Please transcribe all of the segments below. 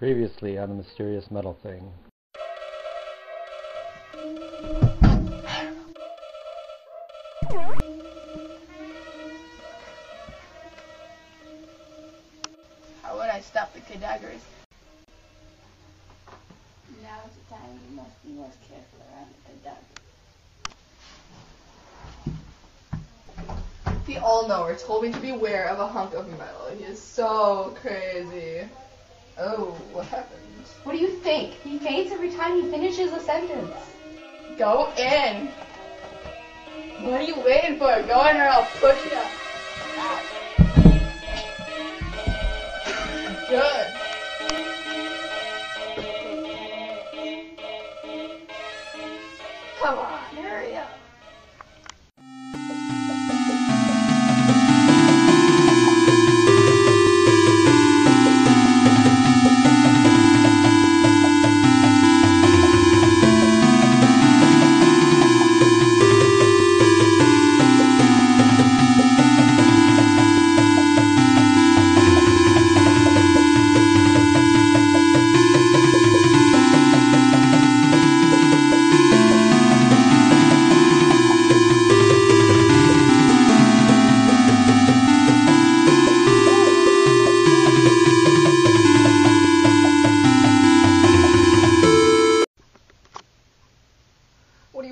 Previously on the mysterious metal thing. How would I stop the cadavers? Now is the time you must be most careful around the cadavers. The all-knower told me to beware of a hunk of metal. He is so crazy. Oh, what happened? What do you think? He faints every time he finishes a sentence. Go in. What are you waiting for? Go in or I'll push you. Good. Come on, hurry up.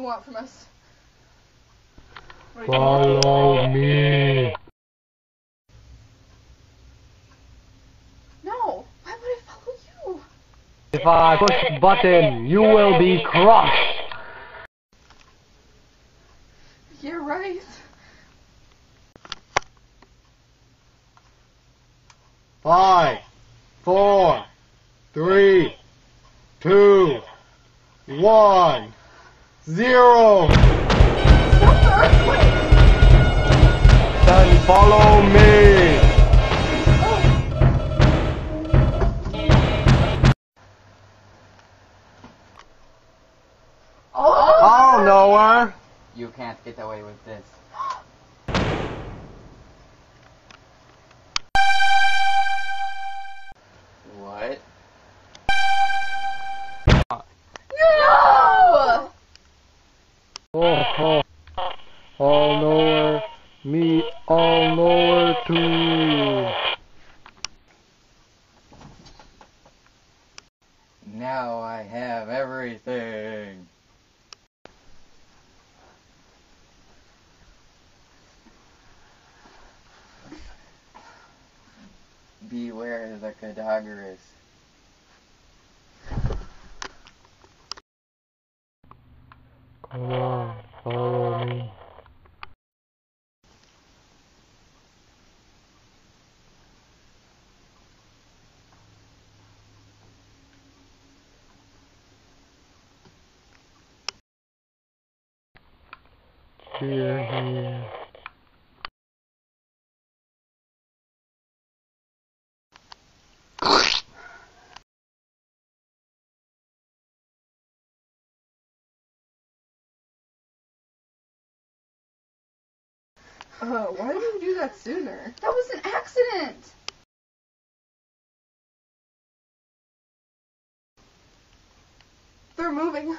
Want from us? What do you want? Follow me. No. Why would I follow you? If I push the button, you will be crushed. You're right. Five, four, three, two, one, zero. Stop the earthquake. Then follow me. Oh. All-Knower. You can't get away with this. Oh, oh. All knower, me all knower too. Now I have everything. Beware the Cadaverous. On, follow me. Here, here. Uh, why didn't you do that sooner? That was an accident. They're moving.